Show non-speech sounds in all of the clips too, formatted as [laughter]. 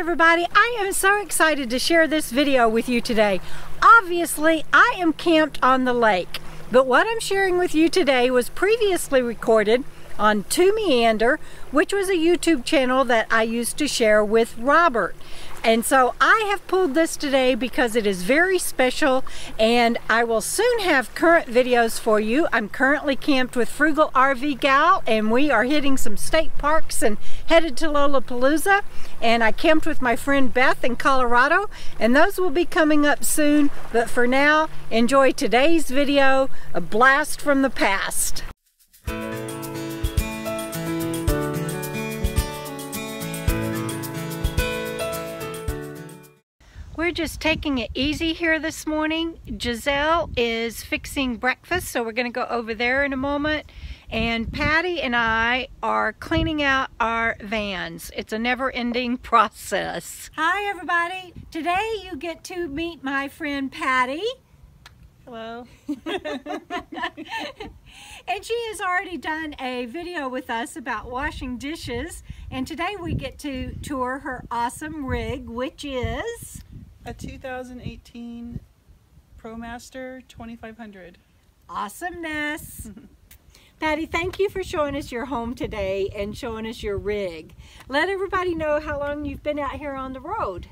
everybody, I am so excited to share this video with you today. Obviously, I am camped on the lake, but what I'm sharing with you today was previously recorded on To Meander, which was a YouTube channel that I used to share with Robert. And so I have pulled this today because it is very special and I will soon have current videos for you. I'm currently camped with Frugal RV Gal and we are hitting some state parks and headed to Lollapalooza. And I camped with my friend Beth in Colorado and those will be coming up soon. But for now, enjoy today's video, a blast from the past. We're just taking it easy here this morning. Giselle is fixing breakfast, so we're going to go over there in a moment. And Patty and I are cleaning out our vans. It's a never-ending [laughs] process. Hi, everybody. Today you get to meet my friend Patty. Hello. [laughs] and she has already done a video with us about washing dishes. And today we get to tour her awesome rig, which is a 2018 ProMaster 2500. Awesomeness. [laughs] Patty, thank you for showing us your home today and showing us your rig. Let everybody know how long you've been out here on the road.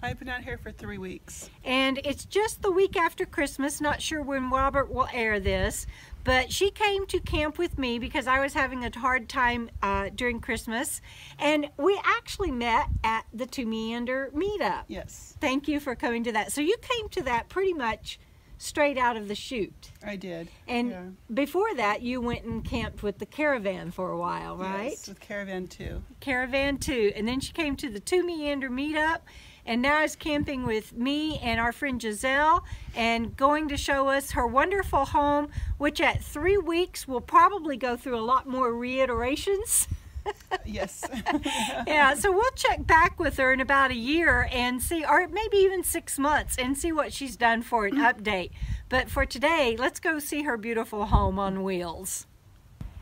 I've been out here for three weeks. And it's just the week after Christmas, not sure when Robert will air this, but she came to camp with me because I was having a hard time uh, during Christmas. And we actually met at the To Meander meetup. Yes. Thank you for coming to that. So you came to that pretty much straight out of the chute. I did. And yeah. before that, you went and camped with the caravan for a while, right? Yes, with Caravan 2. Caravan 2. And then she came to the To Meander meetup and now is camping with me and our friend Giselle and going to show us her wonderful home, which at three weeks will probably go through a lot more reiterations. yes. [laughs] yeah, so we'll check back with her in about a year and see, or maybe even six months, and see what she's done for an mm-hmm. update. But for today, let's go see her beautiful home on wheels.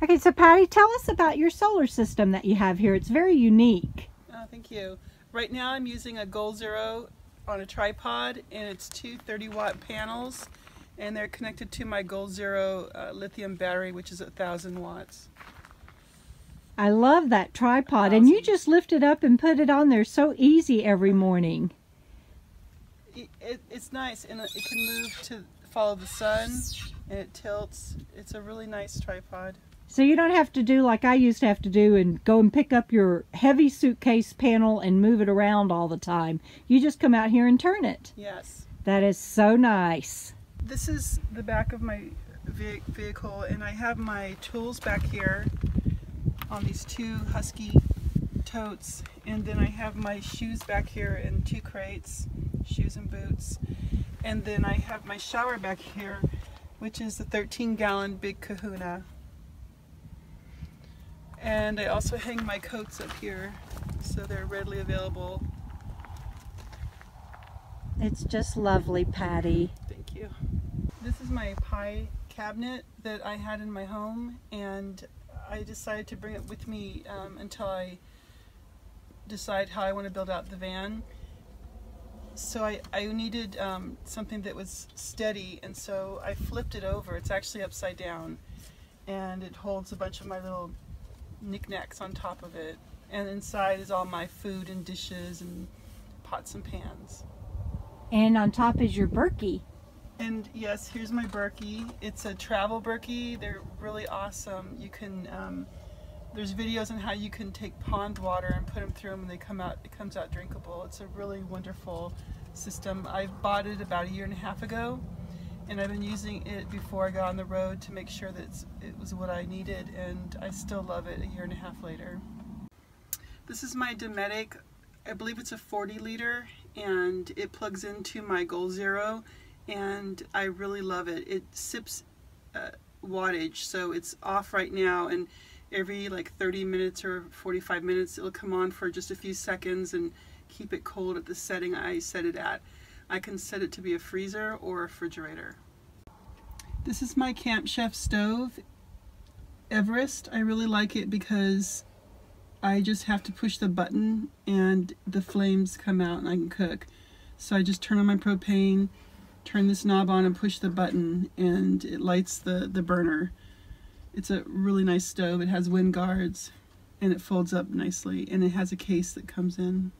Okay, so Patty, tell us about your solar system that you have here. It's very unique. Oh, thank you. Right now I'm using a Goal Zero on a tripod and it's two 30 watt panels and they're connected to my Goal Zero uh, lithium battery which is a thousand watts. I love that tripod and you just lift it up and put it on there so easy every morning. It, it, it's nice and it can move to follow the sun and it tilts. It's a really nice tripod. So you don't have to do like I used to have to do and go and pick up your heavy suitcase panel and move it around all the time. You just come out here and turn it. Yes. That is so nice. This is the back of my vehicle and I have my tools back here on these two Husky totes and then I have my shoes back here in two crates, shoes and boots. And then I have my shower back here which is the 13 gallon big kahuna and I also hang my coats up here so they're readily available. It's just lovely, Patty. Thank you. This is my pie cabinet that I had in my home and I decided to bring it with me um, until I decide how I want to build out the van. So I, I needed um, something that was steady and so I flipped it over. It's actually upside down and it holds a bunch of my little knickknacks on top of it. And inside is all my food and dishes and pots and pans. And on top is your Berkey. And yes, here's my Berkey. It's a travel Berkey. They're really awesome. You can, um, there's videos on how you can take pond water and put them through them and they come out, it comes out drinkable. It's a really wonderful system. I bought it about a year and a half ago and I've been using it before I got on the road to make sure that it was what I needed and I still love it a year and a half later. This is my Dometic, I believe it's a 40 liter and it plugs into my Goal Zero and I really love it. It sips uh, wattage so it's off right now and every like 30 minutes or 45 minutes it'll come on for just a few seconds and keep it cold at the setting I set it at. I can set it to be a freezer or a refrigerator. This is my Camp Chef stove, Everest. I really like it because I just have to push the button and the flames come out and I can cook. So I just turn on my propane, turn this knob on and push the button and it lights the, the burner. It's a really nice stove. It has wind guards and it folds up nicely and it has a case that comes in.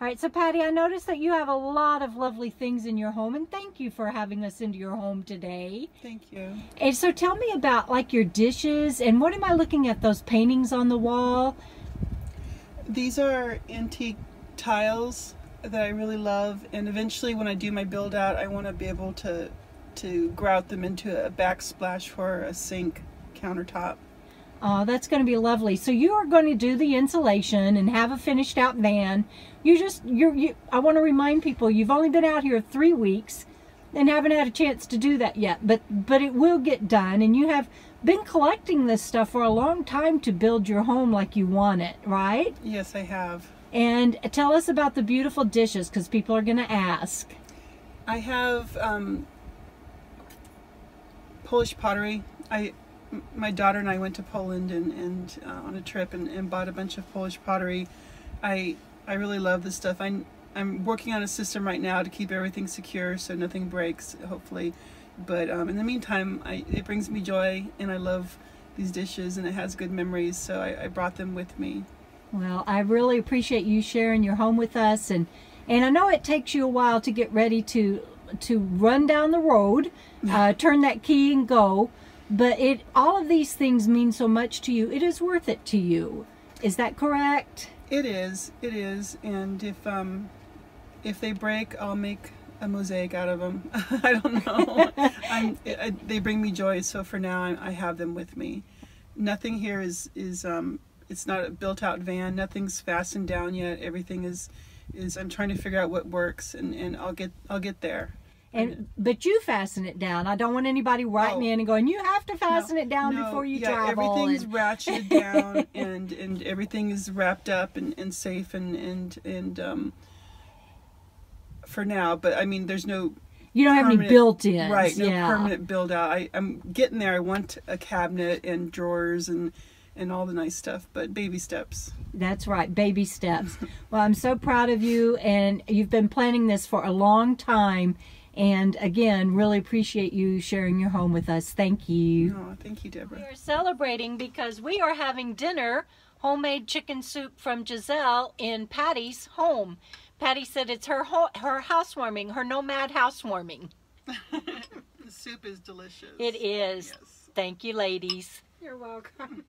All right, so Patty, I noticed that you have a lot of lovely things in your home, and thank you for having us into your home today. Thank you. And so tell me about like your dishes, and what am I looking at, those paintings on the wall? These are antique tiles that I really love, and eventually when I do my build out, I want to be able to, to grout them into a backsplash for a sink countertop. Oh, that's going to be lovely. So you are going to do the insulation and have a finished out van. You just, you're, you, I want to remind people, you've only been out here three weeks and haven't had a chance to do that yet, but, but it will get done. And you have been collecting this stuff for a long time to build your home like you want it, right? Yes, I have. And tell us about the beautiful dishes because people are going to ask. I have um, Polish pottery. I my daughter and I went to Poland and, and uh, on a trip and, and bought a bunch of Polish pottery. I I really love this stuff. I, I'm working on a system right now to keep everything secure so nothing breaks, hopefully. But um, in the meantime, I, it brings me joy and I love these dishes and it has good memories, so I, I brought them with me. Well, I really appreciate you sharing your home with us and and I know it takes you a while to get ready to to run down the road, [laughs] uh, turn that key and go. But it all of these things mean so much to you. It is worth it to you. Is that correct? It is. It is. And if um if they break, I'll make a mosaic out of them. [laughs] I don't know. [laughs] I'm, I, they bring me joy. So for now, I, I have them with me. Nothing here is is um it's not a built out van. Nothing's fastened down yet. Everything is is I'm trying to figure out what works and and I'll get I'll get there. And but you fasten it down. I don't want anybody writing Oh. in and going, "You have to fasten No, it down no, before you yeah, travel." Everything's and- ratcheted [laughs] down and and everything is wrapped up and, and safe and and and um for now. But I mean, there's no you don't have any built-ins, right, no yeah. permanent build out. I I'm getting there. I want a cabinet and drawers and and all the nice stuff, but baby steps. That's right, baby steps. well, I'm so proud of you, and you've been planning this for a long time. And again, really appreciate you sharing your home with us. Thank you. Oh, thank you, Deborah. We are celebrating because we are having dinner, homemade chicken soup from Giselle in Patty's home. Patty said it's her ho- her housewarming, her nomad housewarming. [laughs] The soup is delicious. It is. Yes. Thank you, ladies. You're welcome.